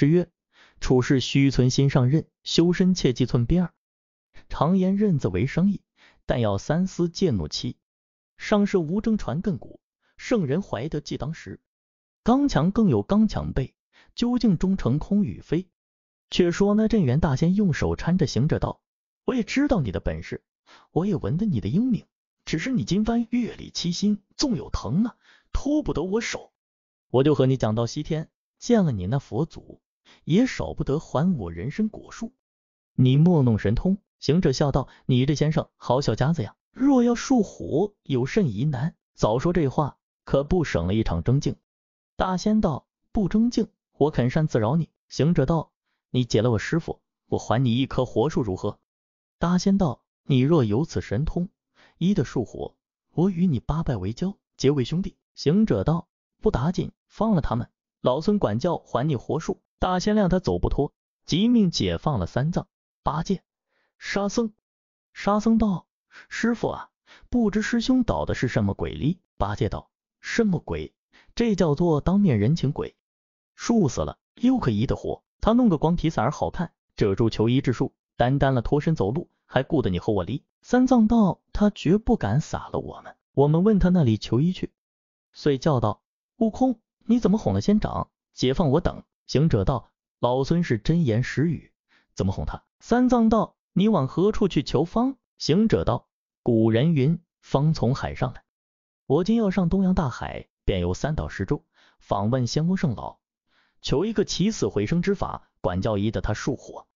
是曰：处事须存心上任，修身切忌寸边儿。常言任字为生意，但要三思戒怒欺。上士无争传亘古，圣人怀德记当时。刚强更有刚强背，究竟忠诚空与非？却说那镇元大仙用手搀着行者道：“我也知道你的本事，我也闻得你的英明，只是你今番月里七星，纵有疼啊，脱不得我手。我就和你讲到西天，见了你那佛祖，也少不得还我人参果树。你莫弄神通。”行者笑道：“你这先生好小家子呀！若要树火，有甚疑难？早说这话，可不省了一场争竞。”大仙道：“不争竞，我肯擅自饶你。”行者道：“你解了我师傅，我还你一棵活树如何？”大仙道：“你若有此神通，医得树火，我与你八拜为交，结为兄弟。”行者道：“不打紧，放了他们，老孙管教还你活树。”大仙谅他走不脱，即命解放了三藏、八戒。沙僧，沙僧道：“师傅啊，不知师兄捣的是什么鬼力？”八戒道：“什么鬼？这叫做当面人情鬼。树死了又可医得活，他弄个光皮伞儿好看，遮住求医之术，单单了脱身走路，还顾得你和我离。”三藏道：“他绝不敢撒了我们，我们问他那里求医去。”遂叫道：“悟空，你怎么哄了仙长，解放我等？”行者道：“老孙是真言实语，怎么哄他？”三藏道。你往何处去求方？行者道：古人云，方从海上来。我今要上东洋大海，便游三岛十洲，访问仙翁圣老，求一个起死回生之法，管教医的他树火。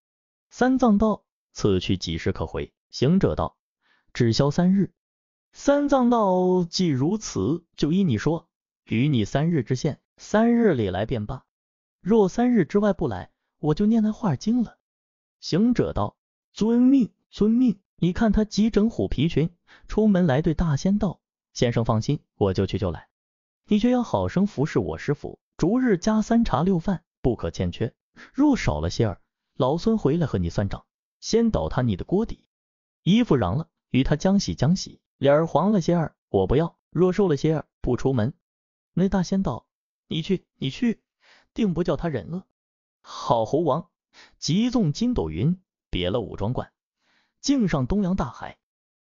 三藏道：此去几时可回？行者道：只消三日。三藏道：既如此，就依你说，与你三日之限，三日里来便罢。若三日之外不来，我就念那画经了。行者道。遵命，遵命。你看他急整虎皮裙，出门来对大仙道：“先生放心，我就去就来。你却要好生服侍我师傅，逐日加三茶六饭，不可欠缺。若少了些儿，老孙回来和你算账，先倒他你的锅底。衣服瓤了，与他将洗将洗；脸儿黄了些儿，我不要。若瘦了些儿，不出门。”那大仙道：“你去，你去，定不叫他忍饿。”好猴王急纵筋斗云。别了武装观，径上东洋大海，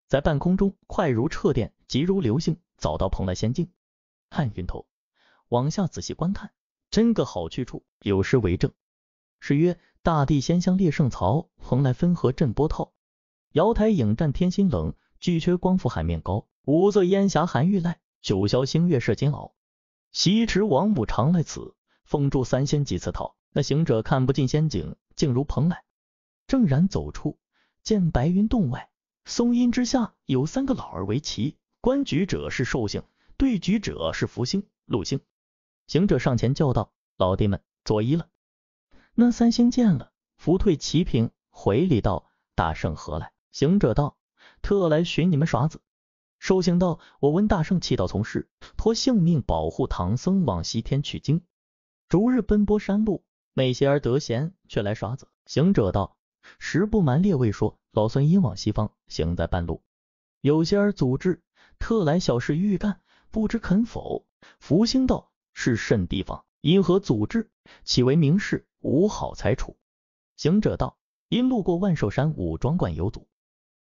在半空中快如掣电，急如流星，早到蓬莱仙境。看云头，往下仔细观看，真个好去处。有诗为证：是曰大地仙乡列圣曹，蓬莱分河震波涛。瑶台影战天心冷，巨阙光复海面高。五色烟霞寒玉赖，九霄星月射金鳌。西池王母常来此，封住三仙几次逃。那行者看不尽仙景，静如蓬莱。正然走出，见白云洞外，松阴之下有三个老儿为旗，观局者是寿星，对局者是福星、禄星。行者上前叫道：“老弟们，作揖了。”那三星见了，福退齐平，回礼道：“大圣何来？”行者道：“特来寻你们耍子。”寿星道：“我闻大圣弃道从事，托性命保护唐僧往西天取经，逐日奔波山路，美些儿得闲，却来耍子。”行者道。实不瞒列位说，老孙因往西方，行在半路，有些儿阻滞，特来小事欲干，不知肯否？福星道是甚地方？因何阻滞？岂为名士？无好裁处。行者道：因路过万寿山五庄观有阻。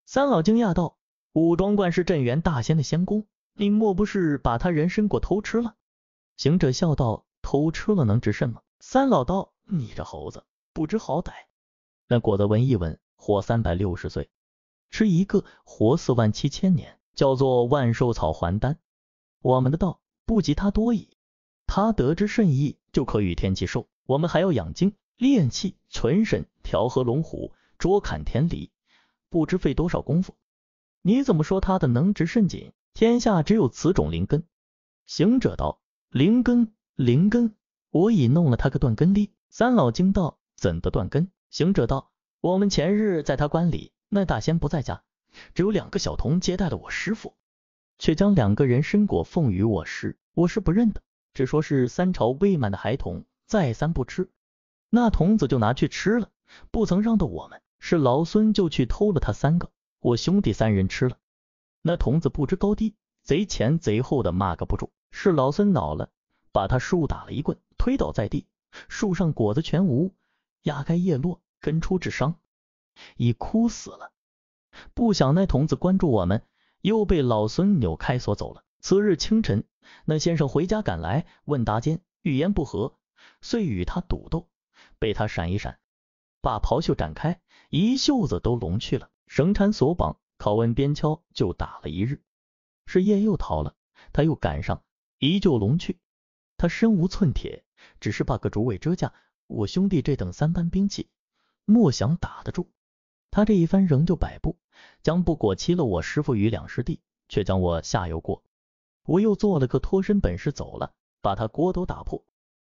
三老惊讶道：五庄观是镇元大仙的仙宫，你莫不是把他人参果偷吃了？行者笑道：偷吃了能值甚吗？三老道：你这猴子不知好歹。那果子闻一闻，活三百六十岁，吃一个活四万七千年，叫做万寿草还丹。我们的道不及他多矣，他得之甚易，就可与天齐寿。我们还要养精炼气、存神、调和龙虎、捉砍天理，不知费多少功夫。你怎么说他的能值甚紧？天下只有此种灵根。行者道：灵根，灵根，我已弄了他个断根力。三老惊道：怎的断根？行者道：“我们前日在他关里，那大仙不在家，只有两个小童接待了我师傅，却将两个人参果奉与我师，我是不认的，只说是三朝未满的孩童，再三不吃，那童子就拿去吃了，不曾让到我们，是老孙就去偷了他三个，我兄弟三人吃了，那童子不知高低，贼前贼后的骂个不住，是老孙恼了，把他树打了一棍，推倒在地，树上果子全无，压开叶落，根出枝伤，已枯死了。不想那童子关注我们，又被老孙扭开锁走了。次日清晨，那先生回家赶来，问答间语言不合，遂与他赌斗，被他闪一闪，把袍袖展开，一袖子都拢去了，绳缠锁绑，拷问边敲，就打了一日。是夜又逃了，他又赶上，依旧龙去。他身无寸铁，只是把个竹尾遮架。我兄弟这等三般兵器，莫想打得住。他这一番仍旧摆布，将不裹欺了我师傅与两师弟，却将我下油锅。我又做了个脱身本事走了，把他锅都打破。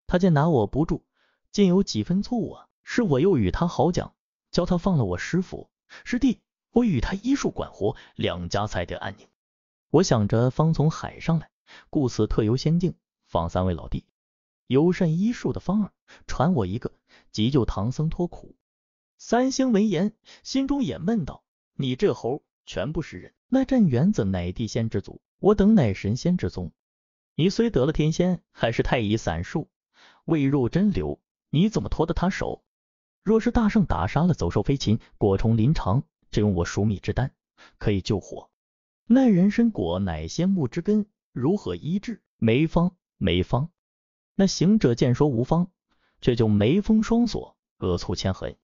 他见拿我不住，竟有几分醋啊！是我又与他好讲，教他放了我师傅师弟，我与他医术管活，两家才得安宁。我想着方从海上来，故此特游仙境，访三位老弟，有甚医术的方儿，传我一个，急救唐僧脱苦。三星闻言，心中也闷道：你这猴全不是人。那镇元子乃地仙之祖，我等乃神仙之宗。你虽得了天仙，还是太乙散术，未入真流，你怎么拖得他手？若是大圣打杀了走兽飞禽，果虫临场，只用我熟米之丹，可以救活。那人参果乃仙木之根，如何医治？梅方，没方。那行者见说无方，却就眉峰双锁，额蹙千痕。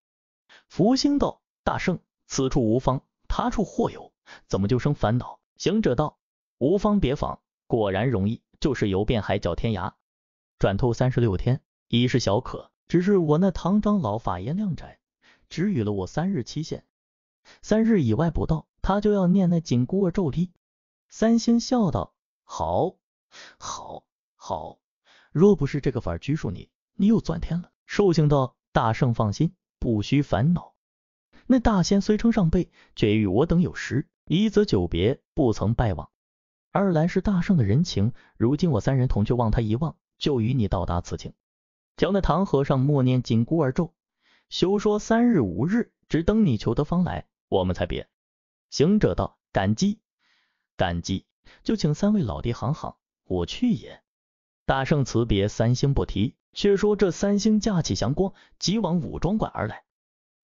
福星道：大圣，此处无方，他处或有，怎么就生烦恼？行者道：无方别访，果然容易，就是游遍海角天涯，转透三十六天，已是小可。只是我那唐长老法言量窄，只予了我三日期限，三日以外不到。他就要念那紧箍咒力。三星笑道：“好，好，好！若不是这个法拘束你，你又钻天了。”寿星道：“大圣放心，不需烦恼。那大仙虽称上辈，却与我等有识，一则久别，不曾拜望；二来是大圣的人情，如今我三人同去望他一望，就与你到达此情。叫那唐和尚默念紧箍儿咒，休说三日五日，只等你求得方来，我们才别。”行者道：“感激，感激，就请三位老弟行行，我去也。”大圣辞别三星不提，却说这三星架起祥光，急往武庄馆而来。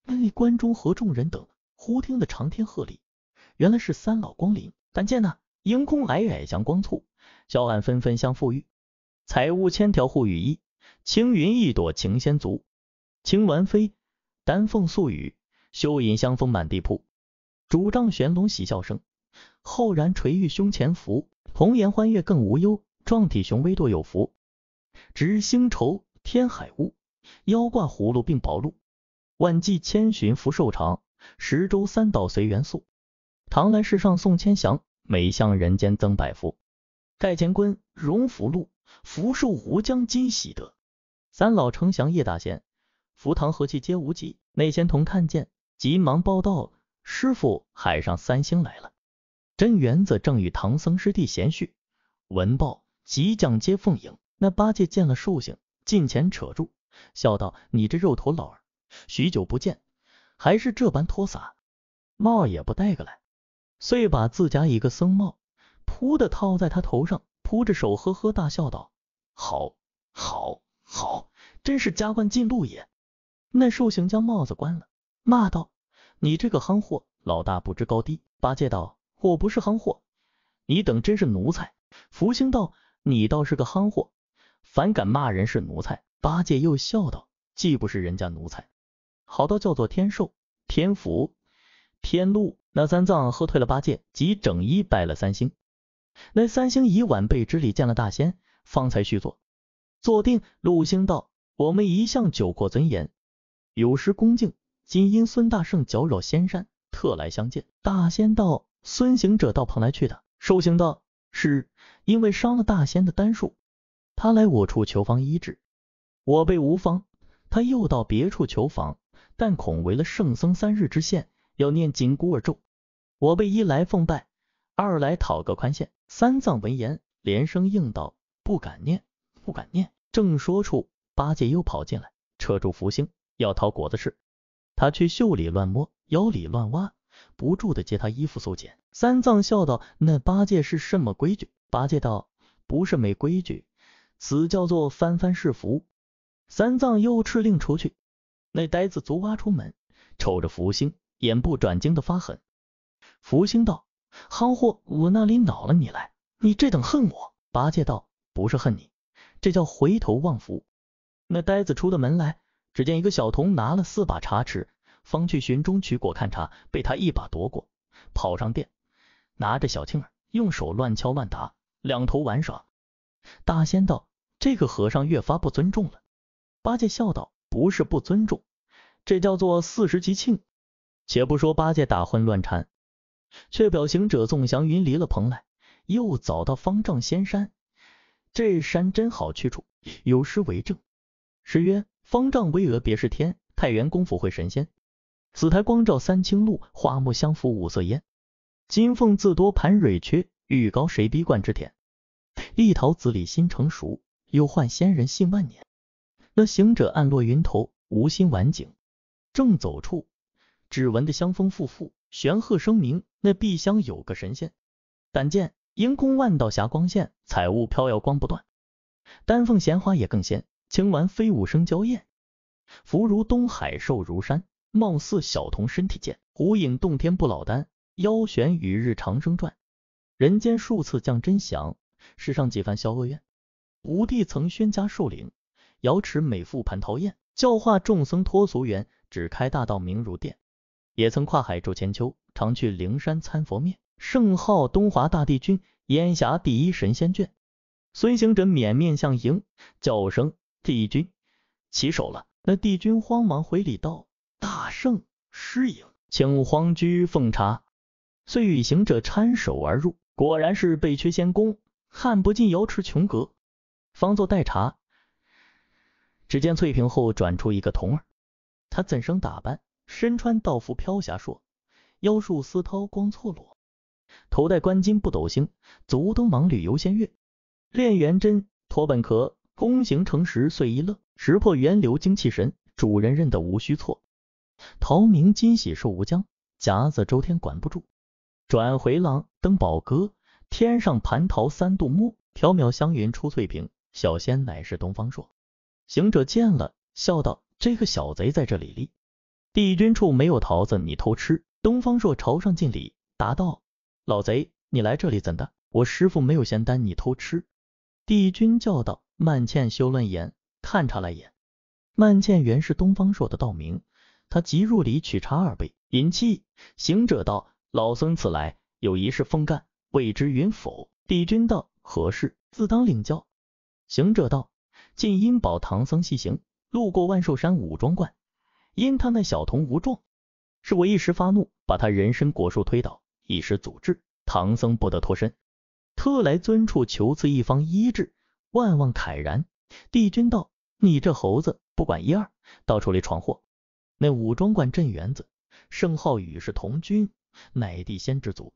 那关中和众人等忽听得长天鹤唳，原来是三老光临。但见那迎空皑皑祥光簇，小案纷纷相赋予，彩雾千条护羽衣，青云一朵擎仙足，青鸾飞，丹凤素羽，秀引香风满地铺。主杖玄龙喜笑声，浩然垂玉胸前伏。红颜欢悦更无忧，壮体雄威多有福。执星筹天海雾，腰挂葫芦并宝路。万骑千寻福寿长，十洲三岛随缘速。唐来世上送千祥，每向人间增百福。盖乾坤荣福禄，福寿无疆今喜得。三老承降叶大仙，福堂和气皆无极。内仙童看见，急忙报道。师傅，海上三星来了。真元子正与唐僧师弟闲叙，闻报即将接奉迎。那八戒见了寿星，近前扯住，笑道：“你这肉头老儿，许久不见，还是这般脱洒，帽也不戴个来。”遂把自家一个僧帽扑的套在他头上，扑着手呵呵大笑道：“好，好，好，真是加官进禄也。”那寿星将帽子关了，骂道。你这个憨货，老大不知高低。八戒道：“我不是憨货，你等真是奴才。”福星道：“你倒是个憨货，反敢骂人是奴才。”八戒又笑道：“既不是人家奴才，好到叫做天寿、天福、天禄。”那三藏喝退了八戒，即整衣拜了三星。那三星以晚辈之礼见了大仙，方才续坐。坐定，陆星道：“我们一向久过尊严，有失恭敬。”今因孙大圣搅扰仙山，特来相见。大仙道：“孙行者到蓬莱去的。”寿星道：“是因为伤了大仙的丹术，他来我处求方医治。我辈无方，他又到别处求方，但恐违了圣僧三日之限，要念紧箍咒。我辈一来奉拜，二来讨个宽限。”三藏闻言，连声应道：“不敢念，不敢念。”正说处，八戒又跑进来，扯住福星，要讨果子吃。他去袖里乱摸，腰里乱挖，不住的揭他衣服搜检。三藏笑道：“那八戒是什么规矩？”八戒道：“不是没规矩，此叫做翻翻是福。”三藏又敕令出去。那呆子足挖出门，瞅着福星，眼不转睛的发狠。福星道：“好货，我那里恼了你来？你这等恨我？”八戒道：“不是恨你，这叫回头望福。”那呆子出的门来，只见一个小童拿了四把茶匙，方去寻中取果看茶，被他一把夺过，跑上殿，拿着小磬儿，用手乱敲乱打，两头玩耍。大仙道：“这个和尚越发不尊重了。”八戒笑道：“不是不尊重，这叫做四时吉庆。”且不说八戒打混乱缠，却表行者纵祥云离了蓬莱，又早到方丈仙山。这山真好去处，有诗为证。诗曰：方丈巍峨别是天，太原功夫会神仙。紫台光照三清路，花木相扶五色烟。金凤自多盘蕊缺，玉高谁逼冠之田。立桃子李新成熟，又唤仙人信万年。那行者暗落云头，无心晚景。正走处，只闻得香风馥馥，玄鹤声鸣。那碧香有个神仙。但见阴空万道霞光现，彩雾飘摇光不断。丹凤闲花也更鲜。青鸾飞舞声娇艳，福如东海寿如山，貌似小童身体健，虎影洞天不老丹，腰悬与日长生传。人间数次降真祥，世上几番消恶怨。吾弟曾宣家寿龄，瑶池美妇蟠桃宴，教化众僧脱俗缘，只开大道明如电。也曾跨海周千秋，常去灵山参佛面，圣号东华大帝君，烟霞第一神仙眷。孙行者面面相迎，叫声。帝君起手了，那帝君慌忙回礼道：“大圣失迎，请皇居奉茶。”遂与行者搀手而入，果然是背缺仙宫，看不尽瑶池琼阁。方坐待茶，只见翠屏后转出一个童儿，他怎生打扮？身穿道服飘霞烁，腰束丝绦光错落，头戴冠巾不斗星，足蹬芒履游仙乐，炼元针托本壳。功行成实遂一乐，识破源流精气神，主人认得无虚错。陶明金喜寿无疆，夹子周天管不住。转回廊登宝阁，天上蟠桃三度木，缥缈香云出翠屏。小仙乃是东方朔。行者见了，笑道：“这个小贼在这里立。帝君处没有桃子，你偷吃。”东方朔朝上敬礼，答道：“老贼，你来这里怎的？我师傅没有仙丹，你偷吃。”帝君叫道。曼倩休论言，看茶来也。曼倩原是东方朔的道名，他即入里取茶二杯，饮气。行者道：“老孙此来有一事奉干，未知允否？”帝君道：“何事？自当领教。”行者道：“进阴宝唐僧西行，路过万寿山五庄观，因他那小童无状，是我一时发怒，把他人参果树推倒，一时阻滞，唐僧不得脱身，特来尊处求赐一方医治。”万望慨然，帝君道：“你这猴子不管一二，到处里闯祸。那武庄观镇元子，圣号与是同君，乃地仙之祖，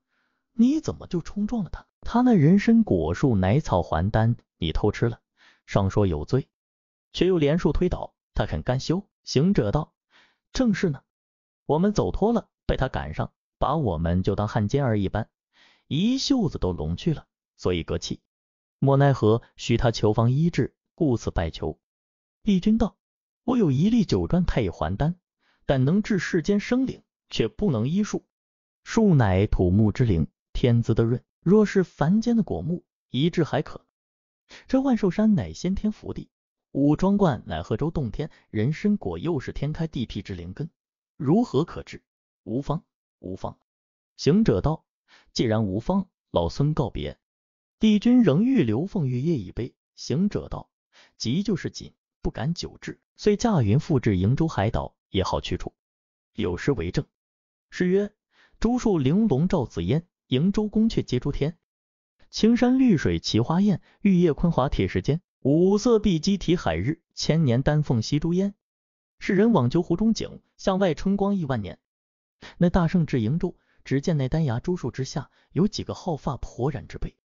你怎么就冲撞了他？他那人参果树乃草还丹，你偷吃了，上说有罪，却又连树推倒，他肯甘休？”行者道：“正是呢，我们走脱了，被他赶上，把我们就当汉奸儿一般，一袖子都拢去了，所以隔气。”莫奈何，许他求方医治，故此拜求。帝君道：“我有一粒九转太乙还丹，但能治世间生灵，却不能医术。树乃土木之灵，天资的润。若是凡间的果木，医治还可。这万寿山乃先天福地，五庄观乃贺州洞天，人参果又是天开地辟之灵根，如何可治？无方，无方。”行者道：“既然无方，老孙告别。”帝君仍欲留凤玉液一杯，行者道：“急就是紧，不敢久滞，遂驾云复至瀛洲海岛，也好去处。有诗为证：诗曰：朱树玲珑照紫烟，瀛洲宫阙接诸天。青山绿水奇花艳，玉叶昆华铁石坚。五色碧鸡啼海日，千年丹凤吸朱烟。世人往求湖中景，向外春光亿万年。那大圣至瀛洲，只见那丹崖朱树之下，有几个好发婆髯之辈。”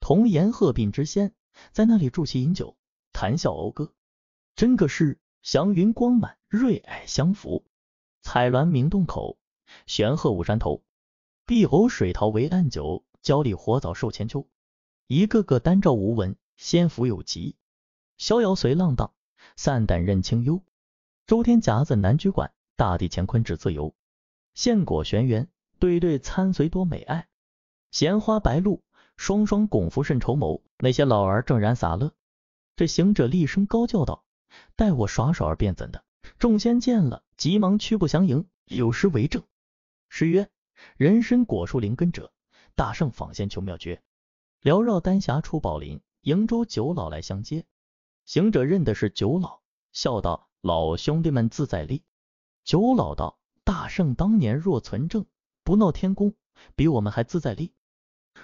童颜鹤鬓之仙，在那里筑席饮酒，谈笑讴歌，真个是祥云光满，瑞霭相扶，彩鸾鸣洞口，玄鹤舞山头，碧藕水桃为暗酒，蛟鲤活藻寿千秋，一个个丹照无纹，仙福有极，逍遥随浪荡，散胆任清幽。周天甲子南居馆，大地乾坤只自由。现果玄元，对对参随多美爱。闲花白露，双双拱扶甚筹谋。那些老儿正然洒乐。这行者厉声高叫道：“待我耍耍儿便怎的？”众仙见了，急忙屈步相迎，有诗为证。诗曰：“人参果树灵根者，大圣访仙求妙诀。缭绕丹霞出宝林，瀛洲九老来相接。”行者认的是九老，笑道：“老兄弟们自在立。”九老道：“大圣当年若存正，不闹天宫，比我们还自在力。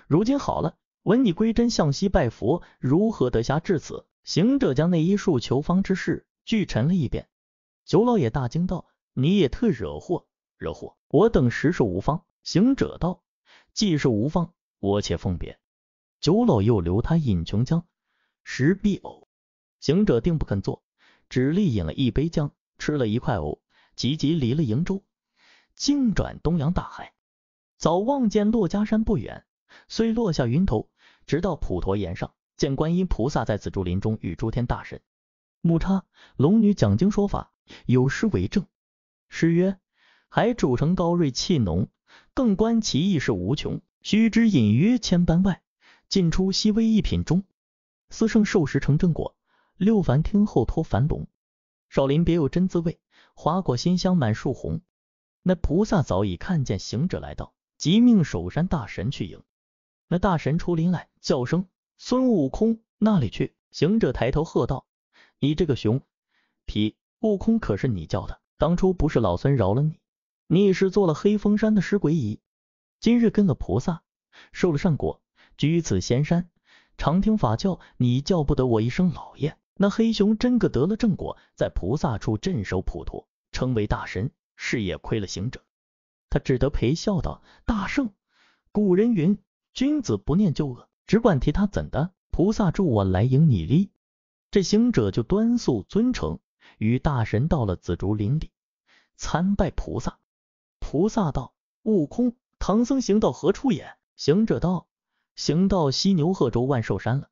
如今好了，闻你归真向西拜佛，如何得暇至此？”行者将那一束求方之事俱陈了一遍。九老也大惊道：“你也特惹祸，惹祸！我等实是无方。”行者道：“既是无方，我且奉别。”九老又留他饮琼浆，食必呕。行者定不肯做，只力饮了一杯浆，吃了一块藕，急急离了瀛洲，径转东洋大海。早望见珞珈山不远，虽落下云头，直到普陀岩上，见观音菩萨在紫竹林中与诸天大神、木叉、龙女讲经说法。有诗为证，诗曰：海主成高瑞气浓，更观其意是无穷。须知隐约千般外，尽出细微一品中。四圣受食成正果，六凡听后脱凡笼。少林别有真滋味，花果馨香满树红。那菩萨早已看见行者来到，即命守山大神去迎。那大神出林来，叫声：“孙悟空，那里去？”行者抬头喝道：“你这个熊皮！”悟空可是你叫的，当初不是老孙饶了你，你是做了黑风山的尸鬼乙，今日跟了菩萨，受了善果，居此仙山，常听法教，你叫不得我一声老爷。那黑熊真个得了正果，在菩萨处镇守普陀，称为大神，是也亏了行者。他只得陪笑道：“大圣，古人云，君子不念旧恶，只管提他怎的？菩萨助我来迎你哩。”这行者就端肃尊诚。与大神到了紫竹林里，参拜菩萨。菩萨道：“悟空，唐僧行到何处也？”行者道：“行到西牛贺州万寿山了。”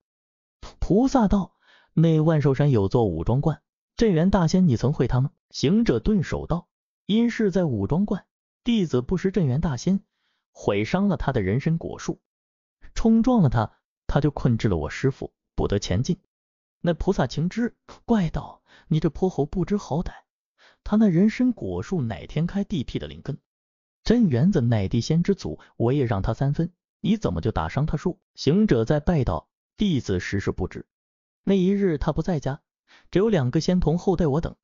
菩萨道：“那万寿山有座五庄观，镇元大仙，你曾会他吗？”行者顿首道：“因是在五庄观，弟子不识镇元大仙，毁伤了他的人参果树，冲撞了他，他就困制了我师傅，不得前进。”那菩萨情知，怪道：“你这泼猴不知好歹！他那人参果树乃天开地辟的灵根，镇元子乃地仙之祖，我也让他三分，你怎么就打伤他树？”行者在拜道：“弟子实是不知。那一日他不在家，只有两个仙童后代我等。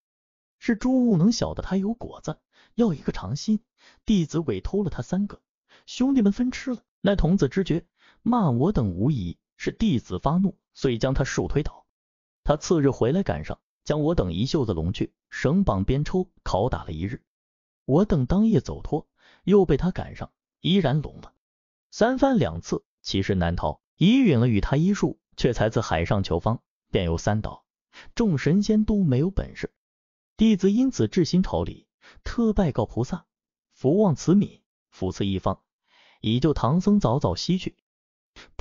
是诸物能晓得他有果子，要一个尝心，弟子委偷了他三个，兄弟们分吃了。那童子知觉，骂我等无疑，是弟子发怒，遂将他树推倒。”他次日回来赶上，将我等一袖子拢去，绳绑鞭抽，拷打了一日。我等当夜走脱，又被他赶上，依然聋了。三番两次，其实难逃。已允了与他医术，却才自海上求方，便有三岛。众神仙都没有本事。弟子因此至心朝礼，特拜告菩萨，福望慈悯，福赐一方，以救唐僧早早西去。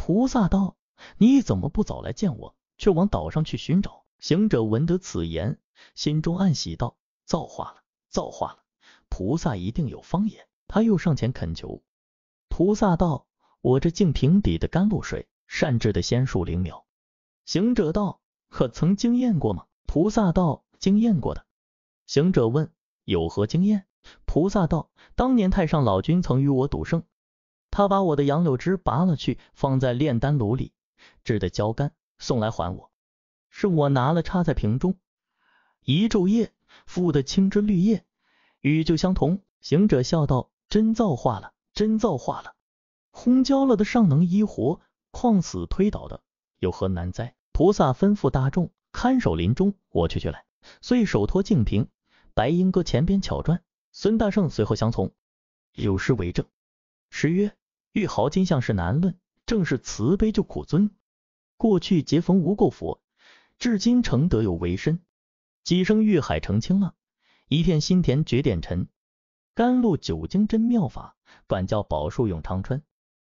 菩萨道：你怎么不早来见我？却往岛上去寻找。行者闻得此言，心中暗喜道：“造化了，造化了！菩萨一定有方言。”他又上前恳求。菩萨道：“我这净瓶底的甘露水，善制的仙术灵妙。”行者道：“可曾经验过吗？”菩萨道：“经验过的。”行者问：“有何经验？”菩萨道：“当年太上老君曾与我赌胜，他把我的杨柳枝拔了去，放在炼丹炉里，制的焦干。”送来还我，是我拿了插在瓶中，一昼夜复的青枝绿叶，与旧相同。行者笑道：“真造化了，真造化了！烘焦了的尚能医活，况死推倒的有何难哉？”菩萨吩咐大众看守林中，我去去来。遂手托净瓶，白鹰哥前边巧转，孙大圣随后相从。有诗为证：诗曰：“玉毫金像是难论，正是慈悲救苦尊。”过去结逢无垢佛，至今成德有为身。几生遇海澄清浪，一片心田绝点尘。甘露九经真妙法，管教宝树永长春。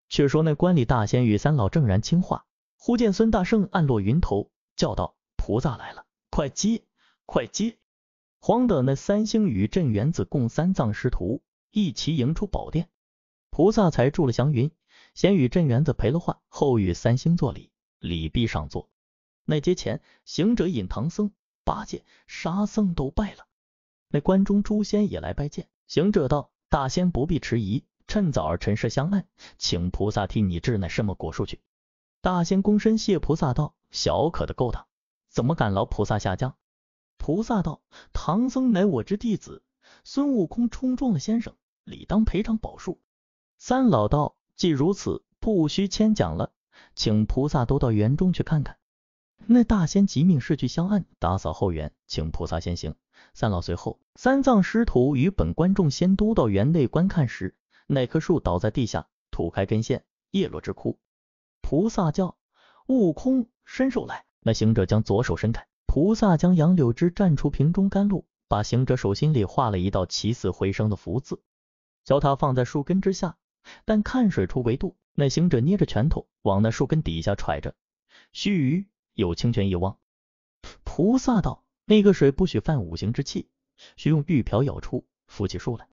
却说那观里大仙与三老正然清话，忽见孙大圣暗落云头，叫道：“菩萨来了，快接！”快接！慌的那三星与镇元子共三藏师徒一齐迎出宝殿，菩萨才住了祥云，先与镇元子赔了话，后与三星作礼，礼毕上座。那阶前，行者引唐僧、八戒、沙僧都拜了。那关中诸仙也来拜见。行者道：“大仙不必迟疑，趁早儿陈设香案，请菩萨替你治那什么果树去。”大仙躬身谢菩萨道：“小可的够当，怎么敢劳菩萨下降？”菩萨道：“唐僧乃我之弟子，孙悟空冲撞了先生，理当赔偿宝树。”三老道：“既如此，不需牵讲了，请菩萨都到园中去看看。”那大仙即命侍去香案，打扫后园，请菩萨先行。三老随后，三藏师徒与本观众先都到园内观看时，那棵树倒在地下，吐开根线，叶落之枯。菩萨叫：“悟空，伸手来！”那行者将左手伸开。菩萨将杨柳枝蘸出瓶中甘露，把行者手心里画了一道起死回生的福字，叫他放在树根之下，但看水出为度。那行者捏着拳头往那树根底下揣着，须臾有清泉一汪。菩萨道：“那个水不许犯五行之气，需用玉瓢舀出，扶起树来，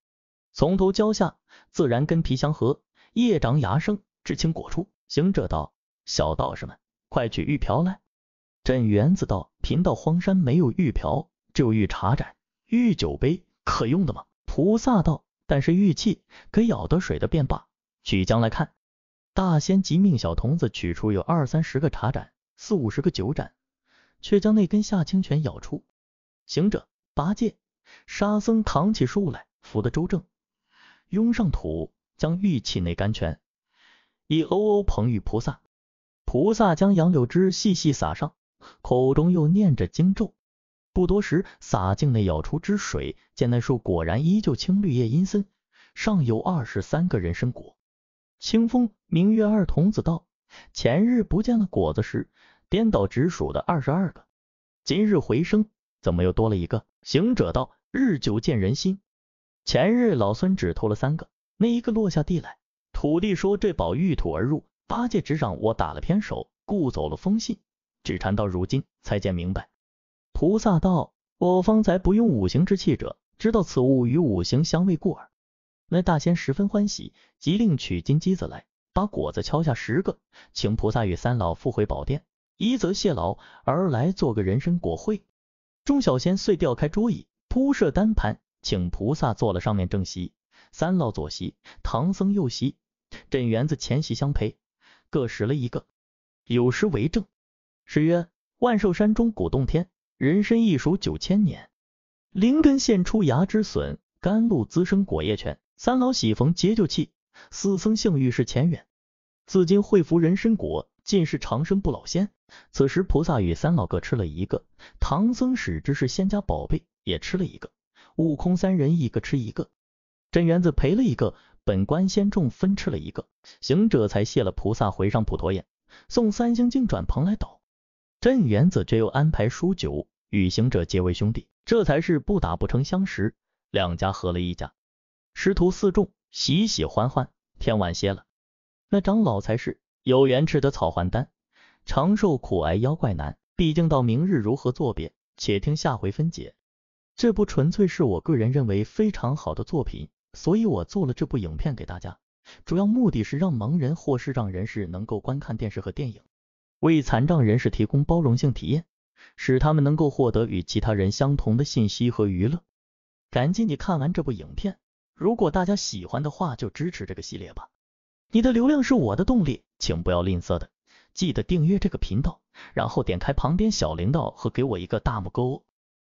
从头浇下，自然根皮相合，叶长芽生，至青果出。”行者道：“小道士们，快取玉瓢来。”镇元子道：“贫道荒山没有玉瓢，只有玉茶盏、玉酒杯，可用的吗？”菩萨道：“但是玉器，可舀得水的便罢。取将来看。”大仙即命小童子取出有二三十个茶盏、四五十个酒盏，却将那根下清泉舀出。行者、八戒、沙僧扛起树来，扶得周正，拥上土，将玉器内甘泉一瓯瓯捧与菩萨。菩萨将杨柳枝细细撒上。口中又念着经咒，不多时，洒净那舀出之水，见那树果然依旧青绿叶阴森，上有二十三个人参果。清风明月二童子道：“前日不见了果子时，颠倒直数的二十二个，今日回生，怎么又多了一个？”行者道：“日久见人心，前日老孙只偷了三个，那一个落下地来，土地说这宝遇土而入，八戒只让我打了偏手，故走了风信。”只缠到如今才见明白。菩萨道：“我方才不用五行之气者，知道此物与五行相位故耳。”那大仙十分欢喜，即令取金鸡子来，把果子敲下十个，请菩萨与三老复回宝殿，一则谢劳，而来做个人参果会。众小仙遂调开桌椅，铺设单盘，请菩萨坐了上面正席，三老左席，唐僧右席，镇元子前席相陪，各拾了一个，有诗为证。诗曰：万寿山中古洞天，人参一熟九千年。灵根现出芽枝笋，甘露滋生果叶泉。三老喜逢结就气，四僧幸遇是前缘。自今会服人参果，尽是长生不老仙。此时菩萨与三老各吃了一个，唐僧使之是仙家宝贝，也吃了一个。悟空三人一个吃一个，镇元子赔了一个，本官仙众分吃了一个。行者才谢了菩萨，回上普陀岩，送三星镜转蓬莱岛。镇元子却又安排输酒，与行者结为兄弟，这才是不打不成相识，两家合了一家。师徒四众喜喜欢欢，天晚些了。那长老才是有缘吃得草还丹，长寿苦挨妖怪难。毕竟到明日如何作别，且听下回分解。这部纯粹是我个人认为非常好的作品，所以我做了这部影片给大家，主要目的是让盲人或视障人士能够观看电视和电影。为残障人士提供包容性体验，使他们能够获得与其他人相同的信息和娱乐。感激你看完这部影片，如果大家喜欢的话，就支持这个系列吧。你的流量是我的动力，请不要吝啬的，记得订阅这个频道，然后点开旁边小铃铛和给我一个大拇哥。